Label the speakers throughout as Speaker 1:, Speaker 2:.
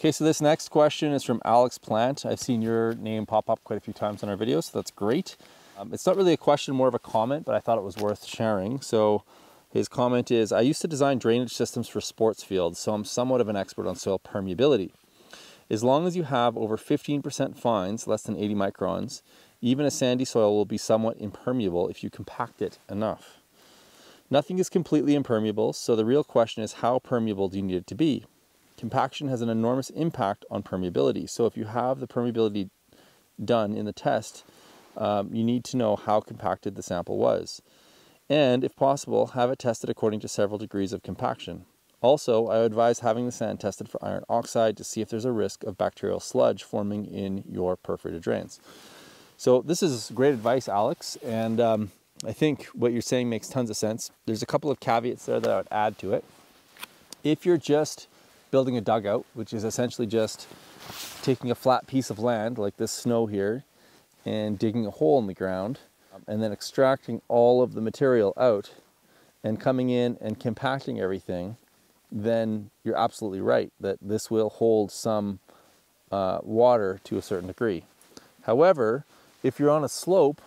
Speaker 1: Okay, so this next question is from Alex Plant. I've seen your name pop up quite a few times on our videos, so that's great. Um, it's not really a question, more of a comment, but I thought it was worth sharing. So his comment is, I used to design drainage systems for sports fields, so I'm somewhat of an expert on soil permeability. As long as you have over 15% fines, less than 80 microns, even a sandy soil will be somewhat impermeable if you compact it enough. Nothing is completely impermeable, so the real question is how permeable do you need it to be? Compaction has an enormous impact on permeability. So if you have the permeability done in the test, um, you need to know how compacted the sample was. And if possible, have it tested according to several degrees of compaction. Also, I would advise having the sand tested for iron oxide to see if there's a risk of bacterial sludge forming in your perforated drains. So this is great advice, Alex, and um, I think what you're saying makes tons of sense. There's a couple of caveats there that I would add to it. If you're just building a dugout, which is essentially just taking a flat piece of land like this snow here and digging a hole in the ground and then extracting all of the material out and coming in and compacting everything, then you're absolutely right that this will hold some uh, water to a certain degree. However, if you're on a slope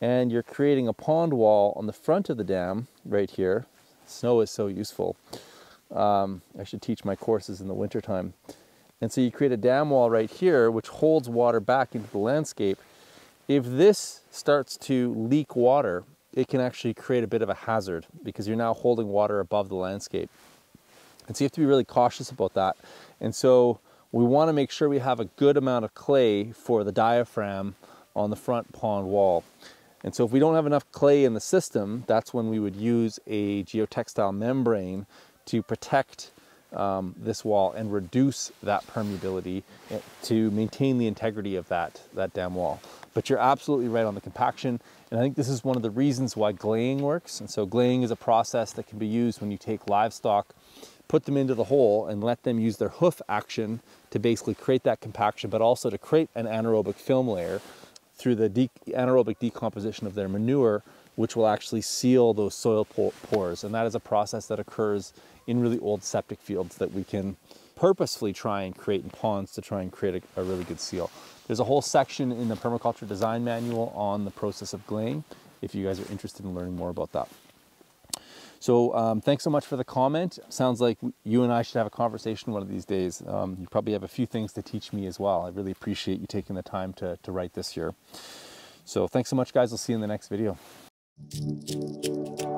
Speaker 1: and you're creating a pond wall on the front of the dam right here, snow is so useful. Um, I should teach my courses in the wintertime. And so you create a dam wall right here, which holds water back into the landscape. If this starts to leak water, it can actually create a bit of a hazard because you're now holding water above the landscape. And so you have to be really cautious about that. And so we want to make sure we have a good amount of clay for the diaphragm on the front pond wall. And so if we don't have enough clay in the system, that's when we would use a geotextile membrane to protect um, this wall and reduce that permeability eh, to maintain the integrity of that, that dam wall. But you're absolutely right on the compaction. And I think this is one of the reasons why gleying works. And so gleying is a process that can be used when you take livestock, put them into the hole and let them use their hoof action to basically create that compaction, but also to create an anaerobic film layer through the de anaerobic decomposition of their manure, which will actually seal those soil pores. And that is a process that occurs in really old septic fields that we can purposefully try and create in ponds to try and create a, a, really good seal. There's a whole section in the permaculture design manual on the process of gleying if you guys are interested in learning more about that. So um, thanks so much for the comment. Sounds like you and I should have a conversation one of these days. Um, you probably have a few things to teach me as well. I really appreciate you taking the time to, to write this here. So thanks so much guys. I'll see you in the next video. Thank you.